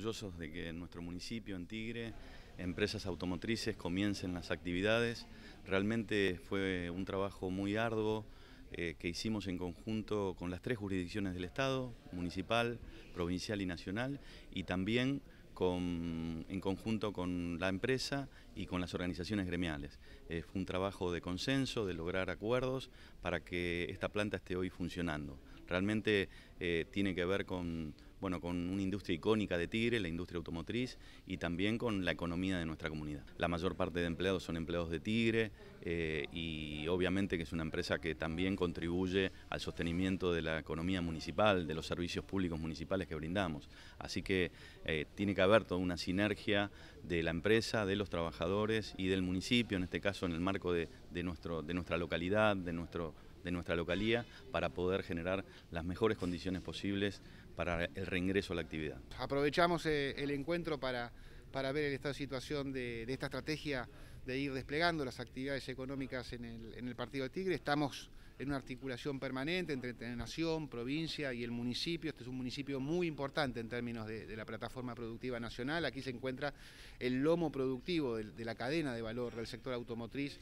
de que en nuestro municipio, en Tigre, empresas automotrices comiencen las actividades. Realmente fue un trabajo muy arduo eh, que hicimos en conjunto con las tres jurisdicciones del Estado, municipal, provincial y nacional, y también en conjunto con la empresa y con las organizaciones gremiales. Eh, fue un trabajo de consenso, de lograr acuerdos para que esta planta esté hoy funcionando. Realmente eh, tiene que ver con bueno, con una industria icónica de Tigre, la industria automotriz, y también con la economía de nuestra comunidad. La mayor parte de empleados son empleados de Tigre eh, y obviamente que es una empresa que también contribuye al sostenimiento de la economía municipal, de los servicios públicos municipales que brindamos. Así que eh, tiene que haber toda una sinergia de la empresa, de los trabajadores y del municipio, en este caso en el marco de, nuestro, de nuestra localidad, de nuestro de nuestra localía para poder generar las mejores condiciones posibles para el reingreso a la actividad. Aprovechamos eh, el encuentro para, para ver el estado de situación de, esta estrategia de ir desplegando las actividades económicas en el, Partido de Tigre. Estamos en una articulación permanente entre Nación, provincia y el municipio. Este es un municipio muy importante en términos de, la plataforma productiva nacional. Aquí se encuentra el lomo productivo de la cadena de valor del sector automotriz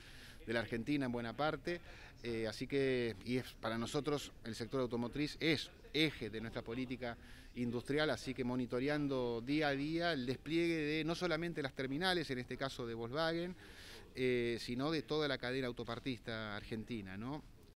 de la Argentina en buena parte, eh, así que y es, para nosotros el sector automotriz es eje de nuestra política industrial, así que monitoreando día a día el despliegue de no solamente las terminales, en este caso de Volkswagen, eh, sino de toda la cadena autopartista argentina. ¿no?